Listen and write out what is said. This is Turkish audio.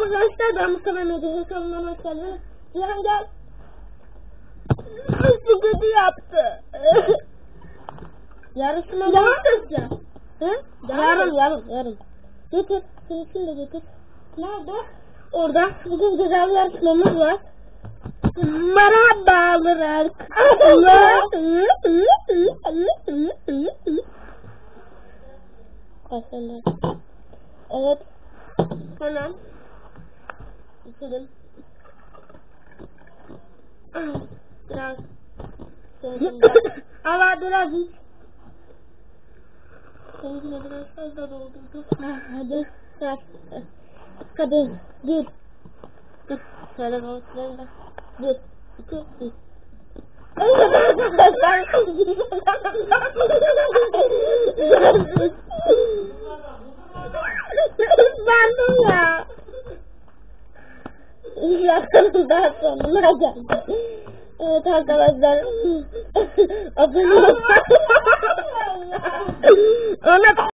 Arkadaşlar ben Mustafa Medya kanalına hoş geldiniz. Cihan gel. Bisikleti yaptı. Yarışma mı? Yarın. Hı? Yarın yarın yarın. Getir. Seninkin de getir. Nerede? Orada. Bugün güzel bir yarışmamız var. Merhabalar arkadaşlar. Başlayalım. Evet. Hemen. Bitirin. Biraz. Allah biraz iç. Seninkine biraz fazla doldurdum. Hadi. Biraz. Hadi. Gir. Dur. Şöyle balıklarını da. Bir. İki. Üç. ben de ya. Yakında sonuna geldim. Evet arkadaşlar. Abone. Ona